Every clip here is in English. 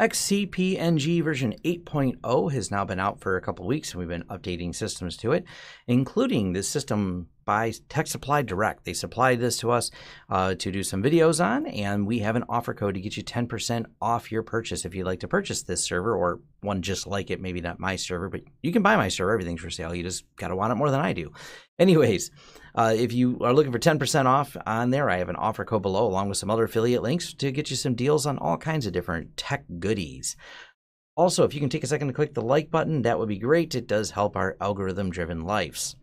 XCP-ng version 8.0 has now been out for a couple weeks and we've been updating systems to it, including this system by Tech Supply Direct. They supplied this to us uh, to do some videos on, and we have an offer code to get you 10% off your purchase if you'd like to purchase this server or one just like it. Maybe not my server, but you can buy my server. Everything's for sale. You just got to want it more than I do. Anyways, uh, if you are looking for 10% off on there, I have an offer code below along with some other affiliate links to get you some deals on all kinds of different tech goodies. Also, if you can take a second to click the like button, that would be great. It does help our algorithm driven lives.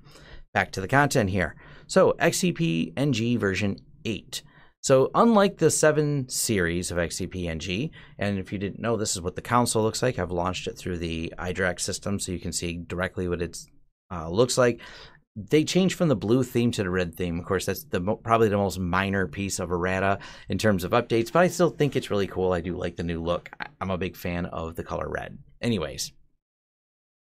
Back to the content here. So, XCP-ng version 8. So, unlike the 7 series of XCP-ng, and if you didn't know, this is what the console looks like. I've launched it through the iDRAC system so you can see directly what it uh, looks like they changed from the blue theme to the red theme. Of course, that's the probably the most minor piece of errata in terms of updates, but I still think it's really cool. I do like the new look. I'm a big fan of the color red. Anyways,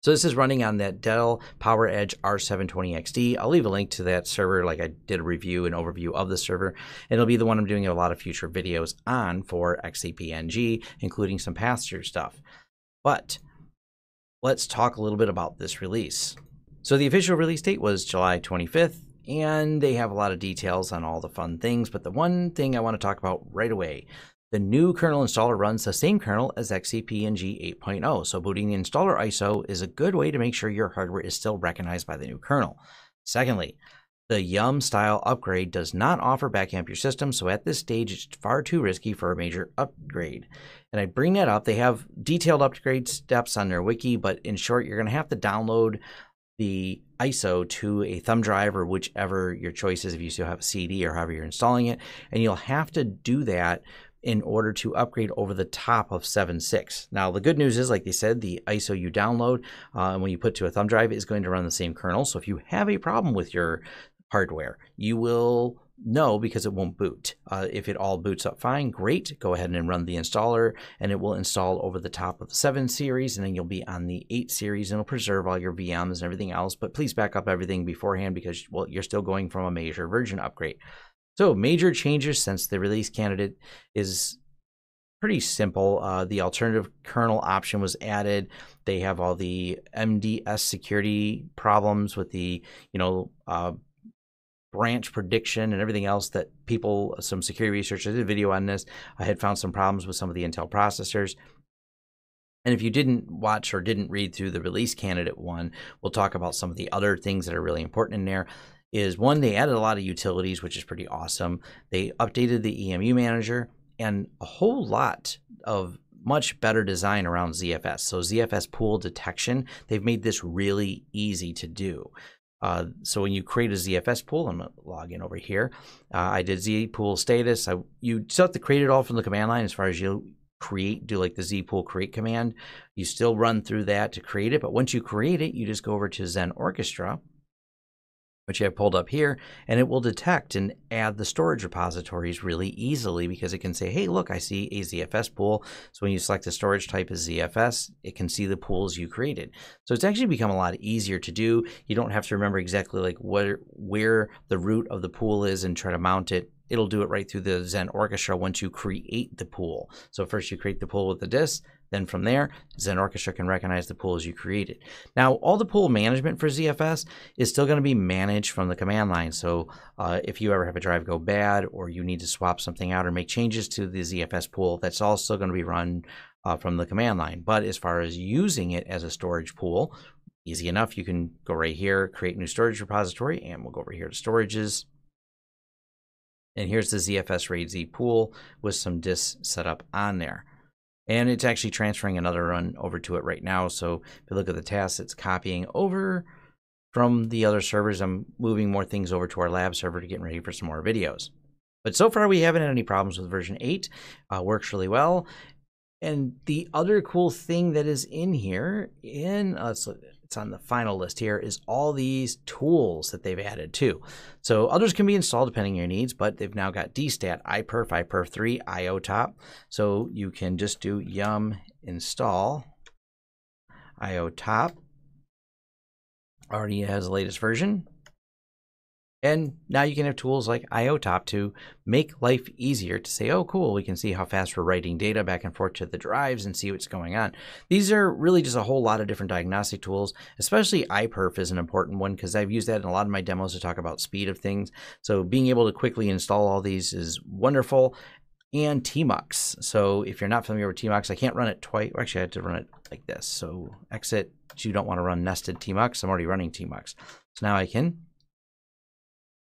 so this is running on that Dell PowerEdge R720XD. I'll leave a link to that server, like I did a review and overview of the server. It'll be the one I'm doing a lot of future videos on for XCP-ng, including some pass-through stuff. But let's talk a little bit about this release. So the official release date was July 25th, and they have a lot of details on all the fun things. But the one thing I want to talk about right away the new kernel installer runs the same kernel as XCP-ng 8.0, so booting the installer ISO is a good way to make sure your hardware is still recognized by the new kernel. Secondly, the Yum style upgrade does not offer backamp your system, so at this stage it's far too risky for a major upgrade. And I bring that up. They have detailed upgrade steps on their wiki, but in short, you're going to have to download the ISO to a thumb drive or whichever your choice is if you still have a CD or however you're installing it. And you'll have to do that in order to upgrade over the top of 7.6. Now, the good news is, like they said, the ISO you download uh, when you put to a thumb drive is going to run the same kernel. So if you have a problem with your hardware, you will no, because it won't boot. Uh, if it all boots up fine, great. Go ahead and run the installer, and it will install over the top of the 7 series, and then you'll be on the 8 series, and it'll preserve all your VMs and everything else. But please back up everything beforehand because, well, you're still going from a major version upgrade. So, major changes since the release candidate is pretty simple. Uh, the alternative kernel option was added. They have all the MDS security problems with the, you know, uh, branch prediction and everything else that people, some security researchers did a video on this. I had found some problems with some of the Intel processors. And if you didn't watch or didn't read through the release candidate one, we'll talk about some of the other things that are really important in there. Is one, they added a lot of utilities, which is pretty awesome. They updated the EMU manager and a whole lot of much better design around ZFS. So ZFS pool detection, they've made this really easy to do. Uh, so when you create a ZFS pool, I'm to log in over here. Uh, I did Z pool status. I, you still have to create it all from the command line as far as you create, do like the Z pool create command. You still run through that to create it. But once you create it, you just go over to Xen Orchestra which I have pulled up here, and it will detect and add the storage repositories really easily because it can say, hey, look, I see a ZFS pool. So when you select the storage type as ZFS, it can see the pools you created. So it's actually become a lot easier to do. You don't have to remember exactly like where, where the root of the pool is and try to mount it it'll do it right through the Xen Orchestra once you create the pool. So first you create the pool with the disk, then from there, Xen Orchestra can recognize the pools you created. Now, all the pool management for ZFS is still going to be managed from the command line. So uh, if you ever have a drive go bad or you need to swap something out or make changes to the ZFS pool, that's all still going to be run uh, from the command line. But as far as using it as a storage pool, easy enough. You can go right here, create new storage repository, and we'll go over here to storages. And here's the ZFS RAID Z pool with some disks set up on there. And it's actually transferring another run over to it right now. So if you look at the tasks, it's copying over from the other servers. I'm moving more things over to our lab server to get ready for some more videos. But so far, we haven't had any problems with version 8. Uh, works really well. And the other cool thing that is in here, in uh, let's it's on the final list here, is all these tools that they've added too. So others can be installed depending on your needs, but they've now got DStat, iPerf, iPerf3, IOTop. So you can just do yum install IOTop. Already has the latest version. And now you can have tools like IOTop to make life easier to say, oh, cool, we can see how fast we're writing data back and forth to the drives and see what's going on. These are really just a whole lot of different diagnostic tools, especially iPerf is an important one because I've used that in a lot of my demos to talk about speed of things. So being able to quickly install all these is wonderful. And Tmux. So if you're not familiar with Tmux, I can't run it twice. Actually, I had to run it like this. So exit, you don't want to run nested Tmux. I'm already running Tmux. So now I can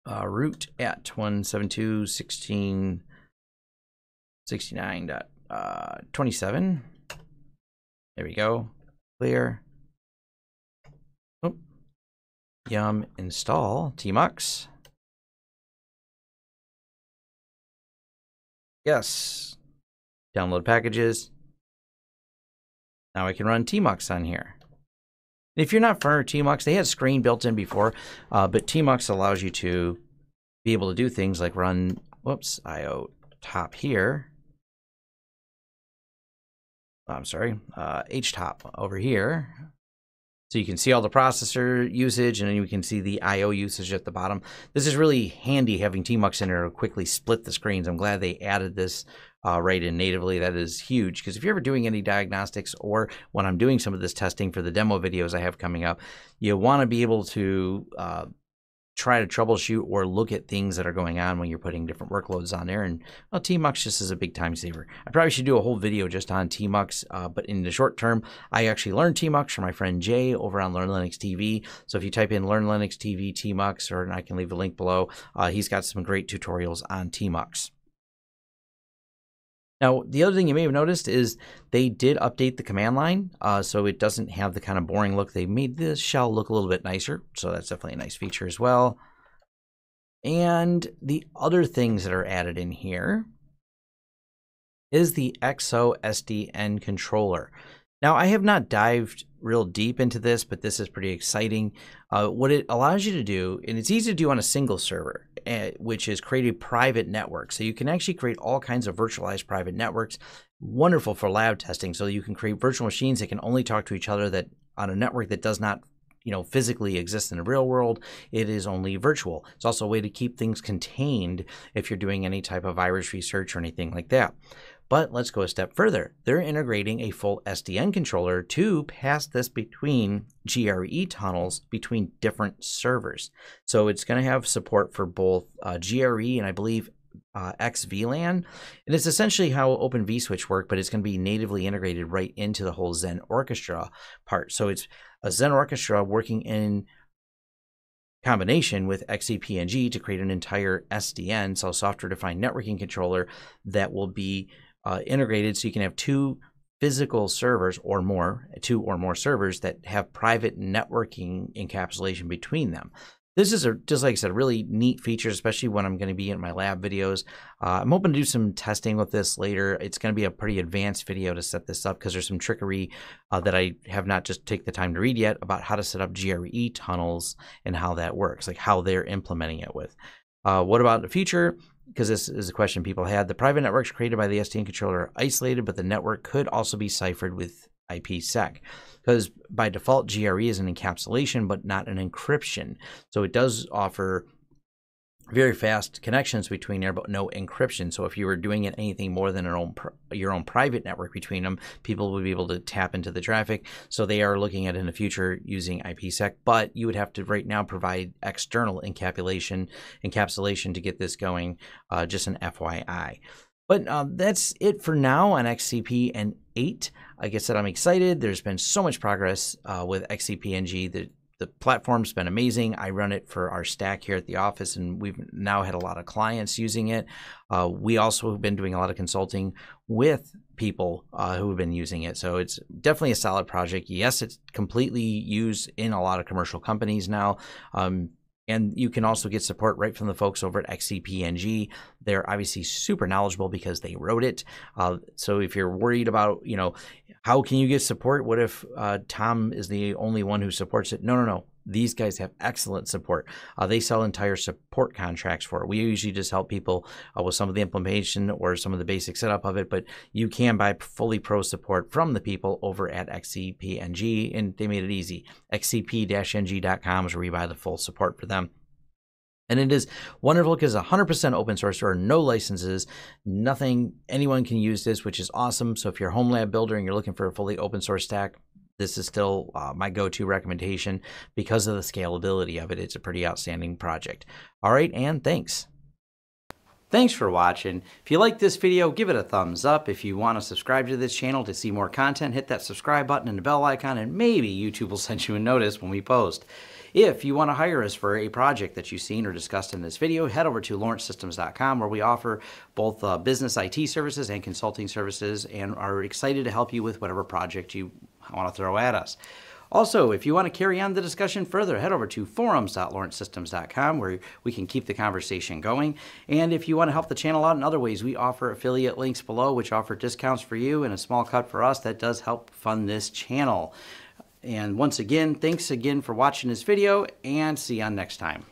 uh, root at 172.16.69.27. Uh, there we go. Clear. Oh. Yum install tmux. Yes. Download packages. Now I can run tmux on here. If you're not familiar with Tmux, they had screen built in before, uh, but Tmux allows you to be able to do things like run, whoops, IO top here. I'm sorry, uh, HTOP over here. So you can see all the processor usage and then you can see the I.O. usage at the bottom. This is really handy having Tmux in there to quickly split the screens. I'm glad they added this uh, right in natively. That is huge because if you're ever doing any diagnostics or when I'm doing some of this testing for the demo videos I have coming up, you want to be able to uh, try to troubleshoot or look at things that are going on when you're putting different workloads on there. And well, Tmux just is a big time saver. I probably should do a whole video just on Tmux, uh, but in the short term, I actually learned Tmux from my friend Jay over on Learn Linux TV. So if you type in Learn Linux TV Tmux, or I can leave a link below, uh, he's got some great tutorials on Tmux. Now, the other thing you may have noticed is they did update the command line, uh, so it doesn't have the kind of boring look. They made the shell look a little bit nicer, so that's definitely a nice feature as well. And the other things that are added in here is the XO SDN controller. Now, I have not dived real deep into this, but this is pretty exciting. Uh, what it allows you to do, and it's easy to do on a single server, uh, which is create a private network. So you can actually create all kinds of virtualized private networks. Wonderful for lab testing. So you can create virtual machines that can only talk to each other that on a network that does not you know physically exist in the real world it is only virtual it's also a way to keep things contained if you're doing any type of virus research or anything like that but let's go a step further. They're integrating a full SDN controller to pass this between GRE tunnels between different servers. So it's going to have support for both uh, GRE and I believe uh, XVLAN. And it's essentially how Open vSwitch work, but it's going to be natively integrated right into the whole Xen Orchestra part. So it's a Xen Orchestra working in combination with XCP-ng to create an entire SDN, so software-defined networking controller that will be uh, integrated so you can have two physical servers or more, two or more servers that have private networking encapsulation between them. This is a, just like I said, really neat feature, especially when I'm going to be in my lab videos. Uh, I'm hoping to do some testing with this later. It's going to be a pretty advanced video to set this up because there's some trickery uh, that I have not just take the time to read yet about how to set up GRE tunnels and how that works, like how they're implementing it with. Uh, what about the future? Because this is a question people had. The private networks created by the SDN controller are isolated, but the network could also be ciphered with IPsec. Because by default, GRE is an encapsulation, but not an encryption. So it does offer very fast connections between there, but no encryption. So if you were doing it anything more than own, your own private network between them, people would be able to tap into the traffic. So they are looking at in the future using IPsec, but you would have to right now provide external encapsulation encapsulation to get this going. Uh, just an FYI. But uh, that's it for now on XCP and 8. Like I said, I'm excited. There's been so much progress uh, with XCP-ng. The the platform's been amazing. I run it for our stack here at the office, and we've now had a lot of clients using it. Uh, we also have been doing a lot of consulting with people uh, who have been using it. So it's definitely a solid project. Yes, it's completely used in a lot of commercial companies now. Um, and you can also get support right from the folks over at XCP-ng. They're obviously super knowledgeable because they wrote it. Uh, so if you're worried about, you know, how can you get support? What if uh, Tom is the only one who supports it? No, no, no. These guys have excellent support. Uh, they sell entire support contracts for it. We usually just help people uh, with some of the implementation or some of the basic setup of it, but you can buy fully pro support from the people over at XCP-ng, and they made it easy. XCP-ng.com is where you buy the full support for them. And it is wonderful because 100% open source. There are no licenses, nothing, anyone can use this, which is awesome. So if you're a home lab builder and you're looking for a fully open source stack, this is still uh, my go to recommendation because of the scalability of it. It's a pretty outstanding project. All right, and thanks. Thanks for watching. If you like this video, give it a thumbs up. If you want to subscribe to this channel to see more content, hit that subscribe button and the bell icon, and maybe YouTube will send you a notice when we post. If you want to hire us for a project that you've seen or discussed in this video, head over to lawrencesystems.com where we offer both uh, business IT services and consulting services and are excited to help you with whatever project you want to throw at us. Also, if you want to carry on the discussion further, head over to forums.lawrencesystems.com where we can keep the conversation going. And if you want to help the channel out in other ways, we offer affiliate links below which offer discounts for you and a small cut for us that does help fund this channel. And once again, thanks again for watching this video and see you on next time.